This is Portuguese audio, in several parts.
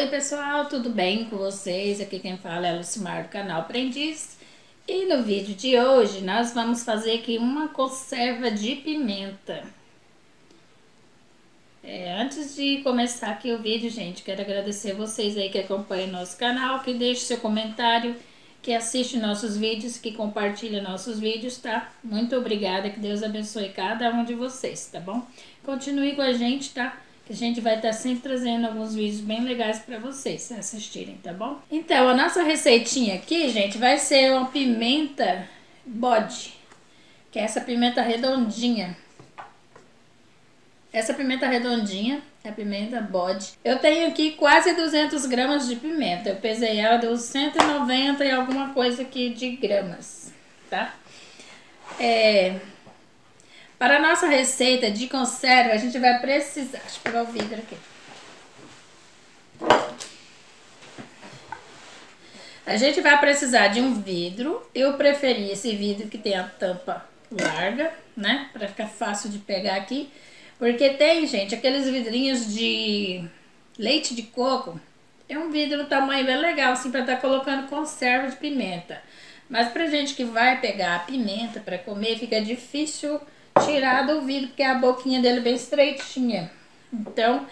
Oi pessoal, tudo bem com vocês? Aqui quem fala é a Lucimar do canal Aprendiz E no vídeo de hoje nós vamos fazer aqui uma conserva de pimenta é, Antes de começar aqui o vídeo, gente, quero agradecer vocês aí que acompanham nosso canal Que deixe seu comentário, que assiste nossos vídeos, que compartilha nossos vídeos, tá? Muito obrigada, que Deus abençoe cada um de vocês, tá bom? Continue com a gente, tá? A gente vai estar sempre trazendo alguns vídeos bem legais para vocês assistirem, tá bom? Então, a nossa receitinha aqui, gente, vai ser uma pimenta bode, que é essa pimenta redondinha. Essa pimenta redondinha é pimenta bode. Eu tenho aqui quase 200 gramas de pimenta. Eu pesei ela, deu 190 e alguma coisa aqui de gramas, tá? É, para a nossa receita de conserva, a gente vai precisar... Deixa eu pegar o vidro aqui. A gente vai precisar de um vidro. Eu preferi esse vidro que tem a tampa larga, né? Para ficar fácil de pegar aqui. Porque tem, gente, aqueles vidrinhos de leite de coco. É um vidro tamanho bem legal, assim, para estar tá colocando conserva de pimenta. Mas pra gente que vai pegar a pimenta para comer, fica difícil tirar do vidro, porque a boquinha dele é bem estreitinha. Então,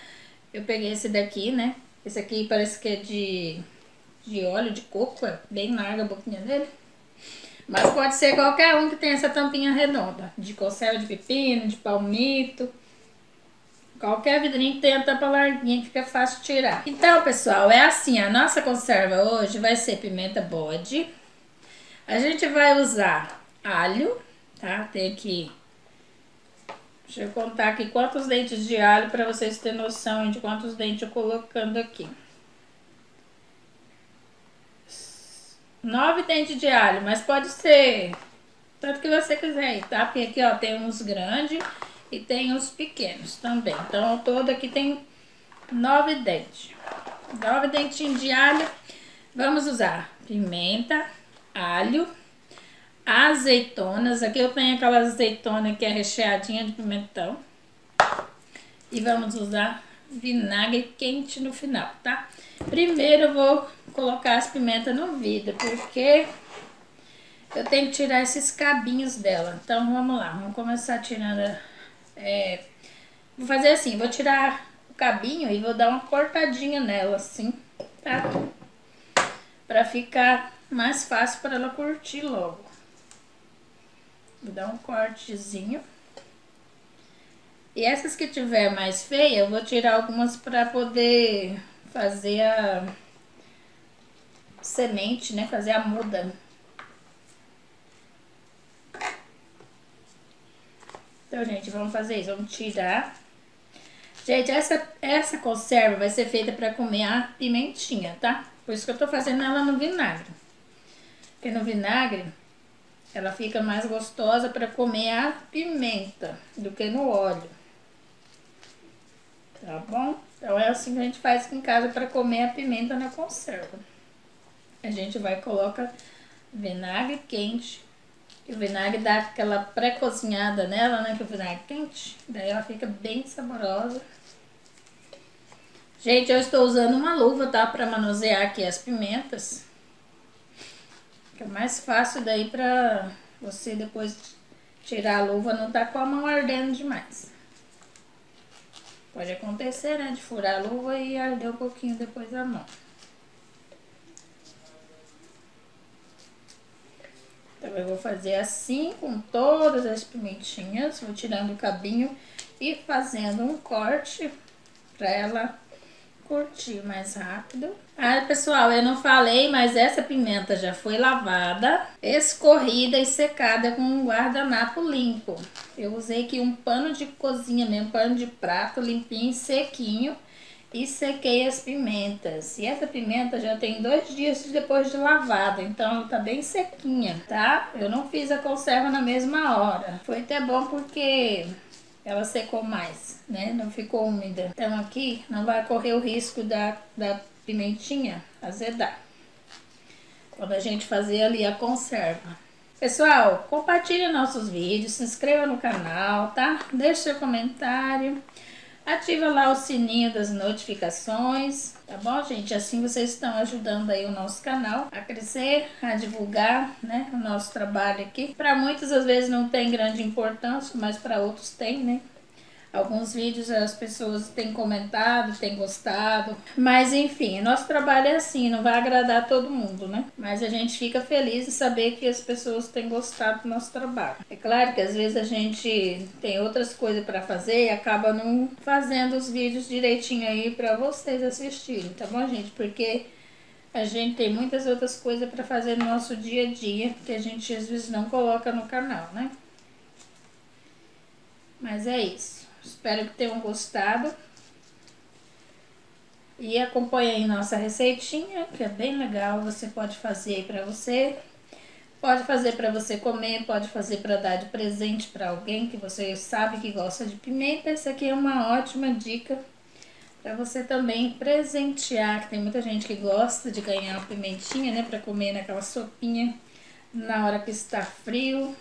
eu peguei esse daqui, né? Esse aqui parece que é de, de óleo de coco, é bem larga a boquinha dele. Mas pode ser qualquer um que tenha essa tampinha redonda, de conserva de pepino, de palmito. Qualquer vidrinho que tenha tampa larguinha que fica fácil tirar. Então, pessoal, é assim, a nossa conserva hoje vai ser pimenta bode. A gente vai usar alho, tá? Tem aqui Deixa eu contar aqui quantos dentes de alho para vocês terem noção de quantos dentes eu colocando aqui. Nove dentes de alho, mas pode ser tanto que você quiser, tá? Porque aqui, ó, tem uns grandes e tem uns pequenos também. Então, todo aqui tem nove dentes. Nove dentinhos de alho. Vamos usar pimenta, alho, azeitonas. Aqui eu tenho aquela azeitona que é recheadinha de pimentão. E vamos usar vinagre quente no final, tá? Primeiro eu vou colocar as pimentas no vidro, porque eu tenho que tirar esses cabinhos dela. Então vamos lá, vamos começar tirando... É, vou fazer assim, vou tirar o cabinho e vou dar uma cortadinha nela assim, tá? Pra ficar mais fácil para ela curtir logo. Vou dar um cortezinho. E essas que tiver mais feia, eu vou tirar algumas para poder fazer a semente, né? Fazer a muda. Então, gente, vamos fazer isso. Vamos tirar. Gente, essa, essa conserva vai ser feita para comer a pimentinha, tá? Por isso que eu tô fazendo ela no vinagre. Porque no vinagre ela fica mais gostosa para comer a pimenta do que no óleo. Tá bom? Então é assim que a gente faz aqui em casa para comer a pimenta na conserva. A gente vai colocar vinagre quente. E o vinagre dá aquela pré-cozinhada nela, né? Que o vinagre quente. Daí ela fica bem saborosa. Gente, eu estou usando uma luva, tá? Para manusear aqui as pimentas. É mais fácil daí pra você depois tirar a luva, não tá com a mão ardendo demais. Pode acontecer, né, de furar a luva e arder um pouquinho depois a mão. Então, eu vou fazer assim com todas as pimentinhas, vou tirando o cabinho e fazendo um corte pra ela curtir mais rápido. Ah, pessoal, eu não falei, mas essa pimenta já foi lavada, escorrida e secada com um guardanapo limpo. Eu usei aqui um pano de cozinha mesmo, pano de prato limpinho e sequinho e sequei as pimentas. E essa pimenta já tem dois dias depois de lavada, então ela tá bem sequinha, tá? Eu não fiz a conserva na mesma hora. Foi até bom porque ela secou mais, né? Não ficou úmida. Então aqui não vai correr o risco da, da pimentinha azedar. Quando a gente fazer ali a conserva. Pessoal, compartilhe nossos vídeos, se inscreva no canal, tá? Deixe seu comentário. Ativa lá o sininho das notificações, tá bom, gente? Assim vocês estão ajudando aí o nosso canal a crescer, a divulgar, né, o nosso trabalho aqui. Para muitos às vezes não tem grande importância, mas para outros tem, né? Alguns vídeos as pessoas têm comentado, têm gostado. Mas enfim, nosso trabalho é assim, não vai agradar todo mundo, né? Mas a gente fica feliz de saber que as pessoas têm gostado do nosso trabalho. É claro que às vezes a gente tem outras coisas para fazer e acaba não fazendo os vídeos direitinho aí para vocês assistirem, tá bom, gente? Porque a gente tem muitas outras coisas para fazer no nosso dia a dia que a gente às vezes não coloca no canal, né? Mas é isso. Espero que tenham gostado. E acompanhe aí nossa receitinha, que é bem legal. Você pode fazer aí pra você. Pode fazer para você comer, pode fazer para dar de presente para alguém que você sabe que gosta de pimenta. Essa aqui é uma ótima dica para você também presentear, que tem muita gente que gosta de ganhar uma pimentinha, né, para comer naquela sopinha na hora que está frio.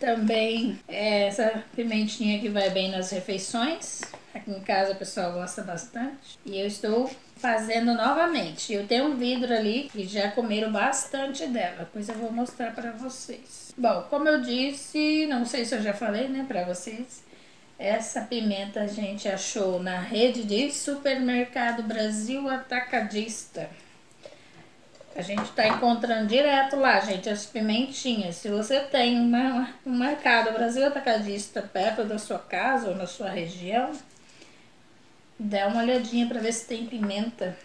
Também é essa pimentinha que vai bem nas refeições. Aqui em casa o pessoal gosta bastante. E eu estou fazendo novamente. Eu tenho um vidro ali que já comeram bastante dela. Depois eu vou mostrar para vocês. Bom, como eu disse, não sei se eu já falei, né, para vocês. Essa pimenta a gente achou na rede de supermercado Brasil Atacadista. A gente está encontrando direto lá, gente, as pimentinhas. Se você tem uma, um mercado Brasil Atacadista perto da sua casa ou na sua região, dá uma olhadinha para ver se tem pimenta.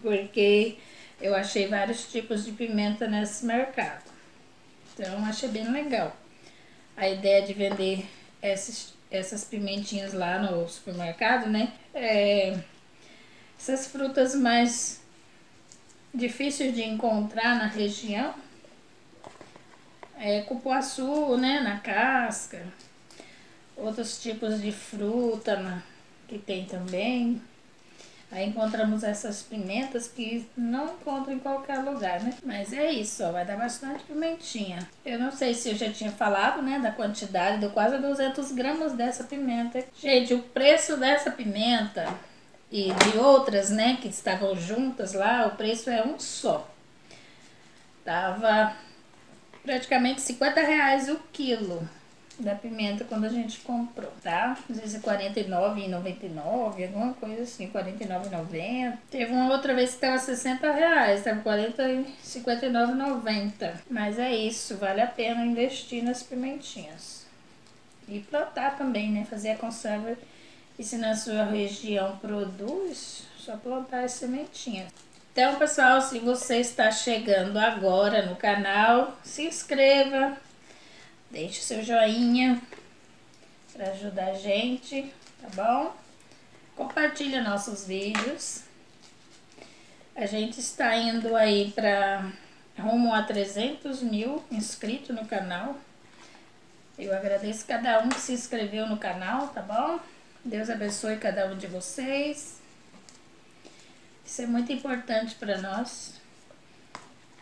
Porque eu achei vários tipos de pimenta nesse mercado. Então, achei bem legal. A ideia de vender essas, essas pimentinhas lá no supermercado, né? É, essas frutas mais difícil de encontrar na região. É cupuaçu, né, na casca. Outros tipos de fruta na, que tem também. Aí encontramos essas pimentas que não encontro em qualquer lugar, né? Mas é isso, ó, vai dar bastante pimentinha. Eu não sei se eu já tinha falado, né, da quantidade, deu quase 200 gramas dessa pimenta. Gente, o preço dessa pimenta e de outras, né, que estavam juntas lá, o preço é um só. Tava praticamente 50 reais o quilo da pimenta quando a gente comprou, tá? Às vezes é R$49,99, alguma coisa assim, R$49,90. Teve uma outra vez que tava 60 reais, tava 59,90. Mas é isso, vale a pena investir nas pimentinhas. E plantar também, né? Fazer a conserva e se na sua região produz, só plantar as sementinhas. Então, pessoal, se você está chegando agora no canal, se inscreva, deixe seu joinha para ajudar a gente, tá bom? Compartilha nossos vídeos. A gente está indo aí para rumo a 300 mil inscritos no canal. Eu agradeço cada um que se inscreveu no canal, tá bom? Deus abençoe cada um de vocês. Isso é muito importante para nós.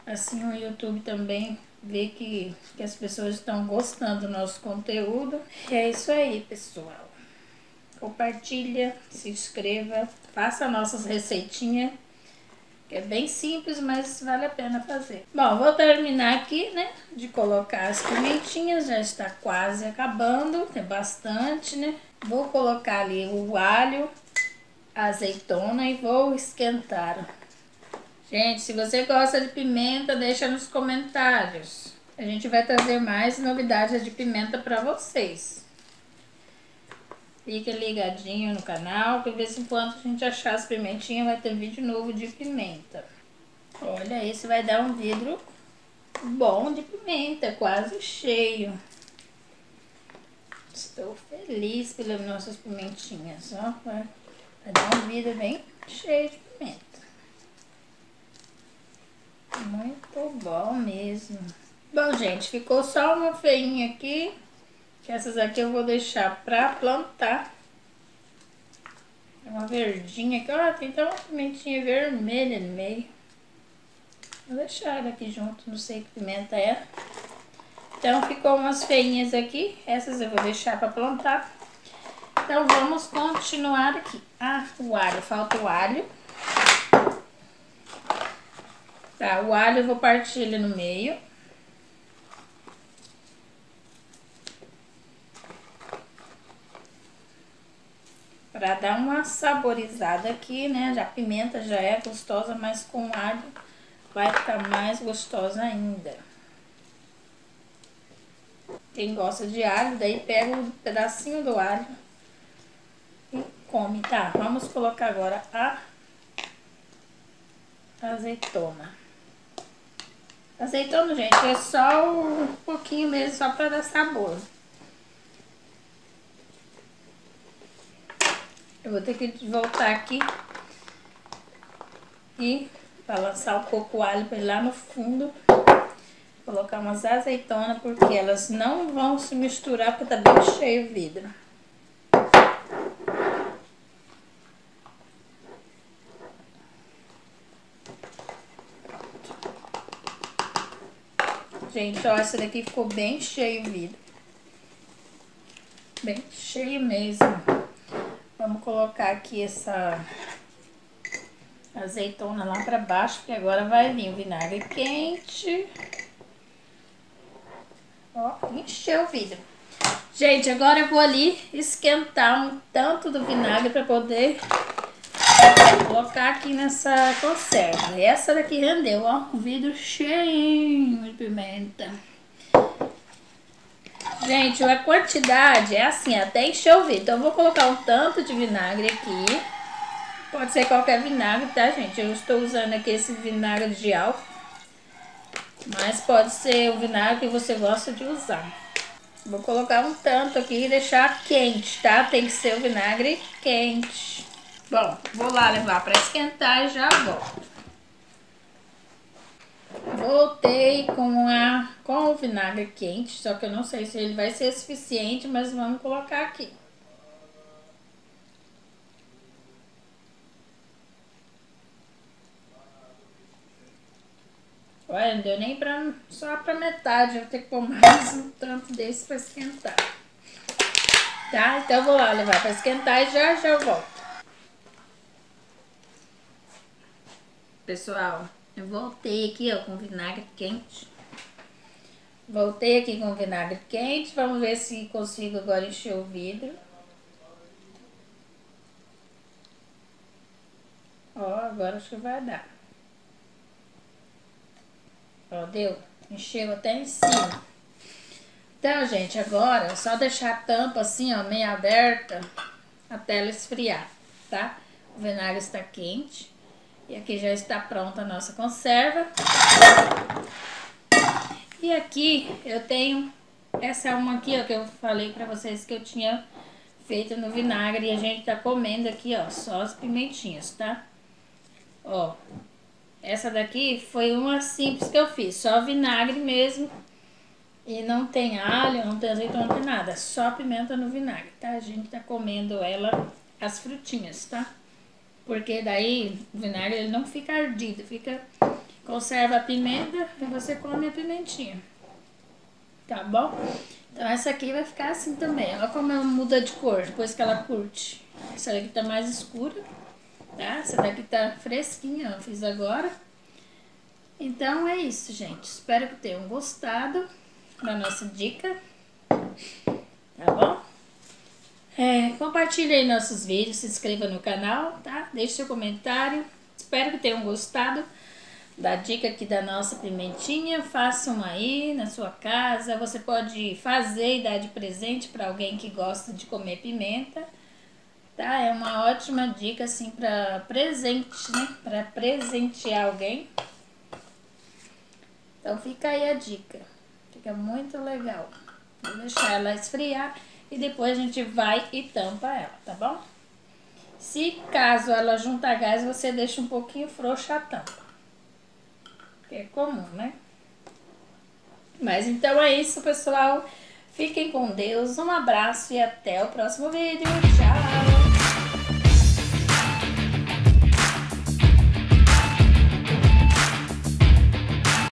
Assim o YouTube também vê que, que as pessoas estão gostando do nosso conteúdo. E é isso aí, pessoal. Compartilha, se inscreva, faça nossas receitinhas. Que é bem simples, mas vale a pena fazer. Bom, vou terminar aqui, né? De colocar as pimentinhas. Já está quase acabando. Tem bastante, né? Vou colocar ali o alho, a azeitona e vou esquentar. Gente, se você gosta de pimenta, deixa nos comentários. A gente vai trazer mais novidades de pimenta para vocês. Fique ligadinho no canal, que de vez em quando a gente achar as pimentinhas, vai ter vídeo novo de pimenta. Olha, esse vai dar um vidro bom de pimenta, quase cheio. Estou feliz pelas nossas pimentinhas, ó. Vai dar um vidro bem cheio de pimenta. Muito bom mesmo. Bom, gente, ficou só uma feinha aqui. Que essas aqui eu vou deixar pra plantar. Uma verdinha aqui. Ó, tem até uma pimentinha vermelha no meio. Vou deixar ela aqui junto, não sei que pimenta é. Então, ficou umas feinhas aqui. Essas eu vou deixar para plantar. Então vamos continuar aqui. Ah, o alho, falta o alho. Tá, o alho eu vou partir ele no meio. Pra dar uma saborizada aqui, né? Já a pimenta já é gostosa, mas com alho vai ficar mais gostosa ainda. Quem gosta de alho, daí pega um pedacinho do alho e come, tá? Vamos colocar agora a azeitona. Azeitona, gente, é só um pouquinho mesmo, só para dar sabor. Eu vou ter que voltar aqui e balançar um pouco o alho para lá no fundo. Colocar umas azeitonas, porque elas não vão se misturar, porque tá bem cheio o vidro. Gente, ó, essa daqui ficou bem cheio o vidro. Bem cheio mesmo. Vamos colocar aqui essa azeitona lá pra baixo, porque agora vai vir o vinagre quente. Ó, encheu o vidro. Gente, agora eu vou ali esquentar um tanto do vinagre para poder colocar aqui nessa conserva. Essa daqui rendeu, ó, o vidro cheio de pimenta. Gente, a quantidade é assim, até encher o vidro. Então, eu vou colocar um tanto de vinagre aqui. Pode ser qualquer vinagre, tá, gente? Eu estou usando aqui esse vinagre de álcool. Mas pode ser o vinagre que você gosta de usar. Vou colocar um tanto aqui e deixar quente, tá? Tem que ser o vinagre quente. Bom, vou lá levar para esquentar e já volto. Voltei com, a, com o vinagre quente, só que eu não sei se ele vai ser suficiente, mas vamos colocar aqui. Olha, não deu nem pra, só pra metade, eu vou ter que pôr mais um tanto desse pra esquentar. Tá? Então eu vou lá levar pra esquentar e já já volto. Pessoal, eu voltei aqui, ó, com vinagre quente. Voltei aqui com vinagre quente. Vamos ver se consigo agora encher o vidro. Ó, agora acho que vai dar. Ó, deu. Encheu até em cima. Então, gente, agora é só deixar a tampa assim, ó, meio aberta até ela esfriar, tá? O vinagre está quente. E aqui já está pronta a nossa conserva. E aqui eu tenho essa uma aqui, ó, que eu falei pra vocês que eu tinha feito no vinagre. E a gente tá comendo aqui, ó, só as pimentinhas, tá? Ó, essa daqui foi uma simples que eu fiz, só vinagre mesmo. E não tem alho, não tem azeitona, não tem nada, só pimenta no vinagre, tá? A gente tá comendo ela, as frutinhas, tá? Porque daí o vinagre ele não fica ardido, fica... Conserva a pimenta e você come a pimentinha. Tá bom? Então essa aqui vai ficar assim também. Olha como ela muda de cor depois que ela curte. Essa daqui tá mais escura tá? Essa daqui tá fresquinha, eu fiz agora. Então é isso, gente. Espero que tenham gostado da nossa dica. Tá bom? É, compartilhe aí nossos vídeos, se inscreva no canal, tá? Deixe seu comentário. Espero que tenham gostado da dica aqui da nossa pimentinha. Façam aí na sua casa. Você pode fazer e dar de presente para alguém que gosta de comer pimenta tá? É uma ótima dica, assim, para presente, né? Para presentear alguém. Então, fica aí a dica. Fica muito legal. Vou deixar ela esfriar e depois a gente vai e tampa ela, tá bom? Se caso ela juntar gás, você deixa um pouquinho frouxa a tampa. Que é comum, né? Mas então é isso, pessoal. Fiquem com Deus, um abraço e até o próximo vídeo. Tchau!